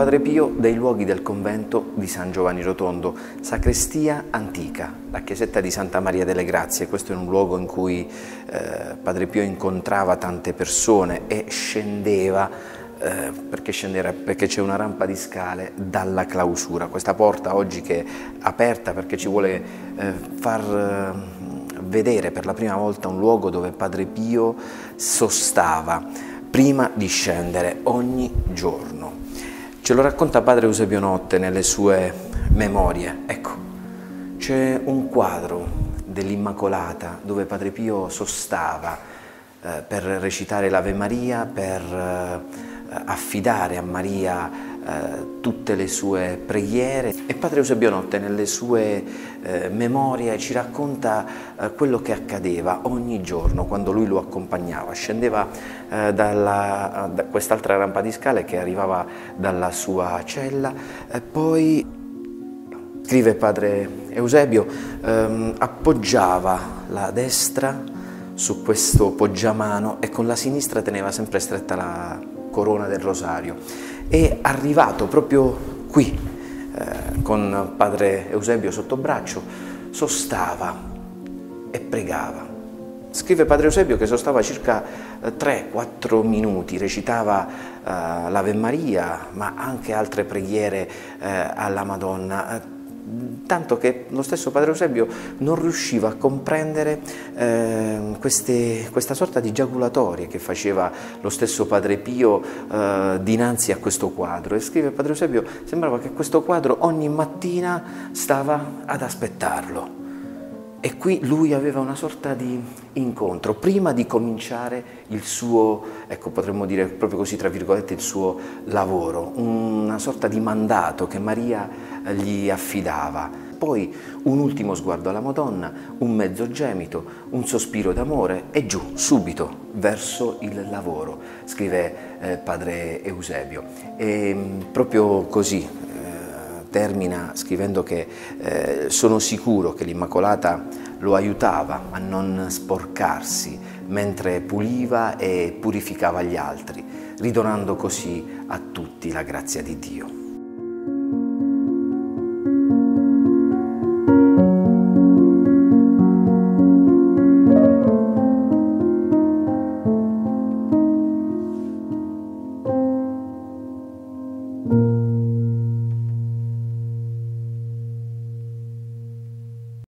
Padre Pio dei luoghi del convento di San Giovanni Rotondo, sacrestia antica, la chiesetta di Santa Maria delle Grazie. Questo è un luogo in cui eh, Padre Pio incontrava tante persone e scendeva eh, perché, scendere, perché c'è una rampa di scale dalla clausura. Questa porta oggi che è aperta perché ci vuole eh, far eh, vedere per la prima volta un luogo dove Padre Pio sostava prima di scendere ogni giorno. Ce lo racconta padre Eusebio Notte nelle sue memorie. Ecco, c'è un quadro dell'Immacolata dove padre Pio sostava eh, per recitare l'Ave Maria, per eh, affidare a Maria eh, tutte le sue preghiere. E Padre Eusebio Notte nelle sue eh, memorie ci racconta eh, quello che accadeva ogni giorno quando lui lo accompagnava, scendeva eh, da quest'altra rampa di scale che arrivava dalla sua cella e poi scrive padre Eusebio, ehm, appoggiava la destra su questo poggiamano e con la sinistra teneva sempre stretta la corona del rosario è arrivato proprio qui eh, con padre Eusebio sotto braccio, sostava e pregava. Scrive padre Eusebio che sostava circa 3-4 eh, minuti, recitava eh, l'Ave Maria, ma anche altre preghiere eh, alla Madonna tanto che lo stesso padre Eusebio non riusciva a comprendere eh, queste, questa sorta di giaculatorie che faceva lo stesso padre Pio eh, dinanzi a questo quadro. E scrive padre Eusebio sembrava che questo quadro ogni mattina stava ad aspettarlo e qui lui aveva una sorta di incontro, prima di cominciare il suo, ecco potremmo dire proprio così tra virgolette, il suo lavoro, una sorta di mandato che Maria gli affidava. Poi un ultimo sguardo alla Madonna, un mezzo gemito, un sospiro d'amore e giù, subito, verso il lavoro, scrive eh, padre Eusebio. E proprio così termina scrivendo che eh, sono sicuro che l'Immacolata lo aiutava a non sporcarsi mentre puliva e purificava gli altri, ridonando così a tutti la grazia di Dio.